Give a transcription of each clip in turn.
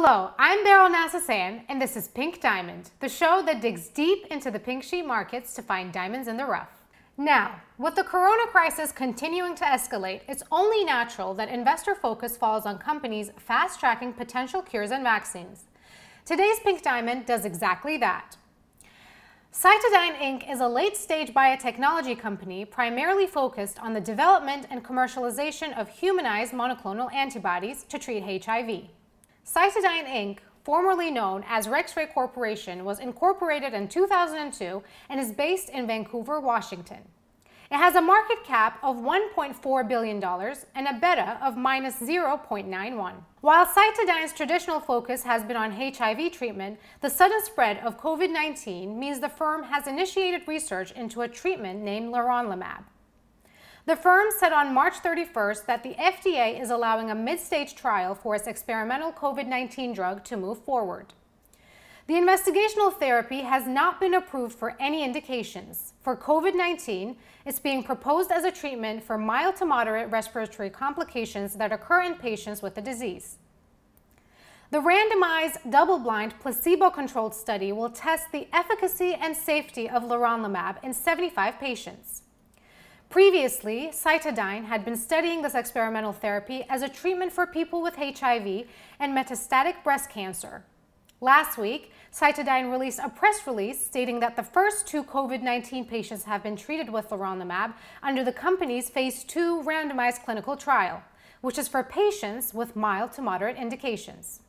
Hello, I'm Beryl Nassasan, and this is Pink Diamond, the show that digs deep into the pink sheet markets to find diamonds in the rough. Now, with the corona crisis continuing to escalate, it's only natural that investor focus falls on companies fast tracking potential cures and vaccines. Today's Pink Diamond does exactly that. CytoDyn Inc. is a late stage biotechnology company primarily focused on the development and commercialization of humanized monoclonal antibodies to treat HIV. CytoDyn Inc., formerly known as Rexray Corporation, was incorporated in 2002 and is based in Vancouver, Washington. It has a market cap of $1.4 billion and a beta of minus 0.91. While CytoDyn's traditional focus has been on HIV treatment, the sudden spread of COVID-19 means the firm has initiated research into a treatment named leronlimab. The firm said on March 31st that the FDA is allowing a mid-stage trial for its experimental COVID-19 drug to move forward. The investigational therapy has not been approved for any indications. For COVID-19, it's being proposed as a treatment for mild to moderate respiratory complications that occur in patients with the disease. The randomized, double-blind, placebo-controlled study will test the efficacy and safety of leronlimab in 75 patients. Previously, CytoDyn had been studying this experimental therapy as a treatment for people with HIV and metastatic breast cancer. Last week, CytoDyn released a press release stating that the first two COVID-19 patients have been treated with leronlimab under the company's phase 2 randomized clinical trial, which is for patients with mild to moderate indications.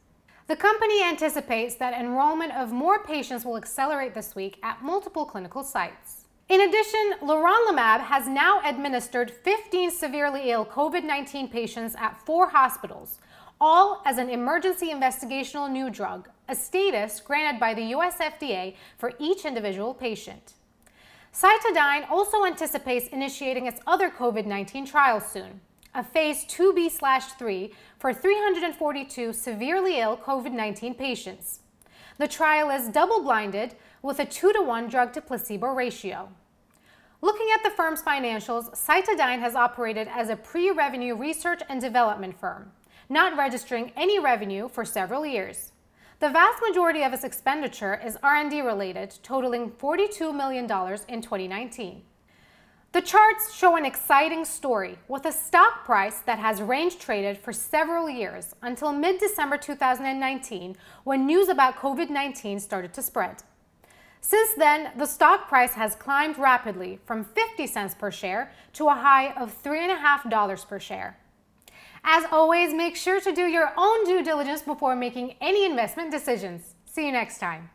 The company anticipates that enrollment of more patients will accelerate this week at multiple clinical sites. In addition, leronlimab has now administered 15 severely ill COVID-19 patients at four hospitals, all as an emergency investigational new drug, a status granted by the US FDA for each individual patient. CytoDyn also anticipates initiating its other COVID-19 trial soon, a phase 2B/3 for 342 severely ill COVID-19 patients. The trial is double-blinded with a 2 to 1 drug to placebo ratio. Looking at the firm's financials, CytoDyn has operated as a pre-revenue research and development firm, not registering any revenue for several years. The vast majority of its expenditure is R&D related, totaling $42 million in 2019. The charts show an exciting story with a stock price that has range traded for several years until mid-December 2019 when news about COVID-19 started to spread. Since then, the stock price has climbed rapidly from 50 cents per share to a high of $3.5 per share. As always, make sure to do your own due diligence before making any investment decisions. See you next time.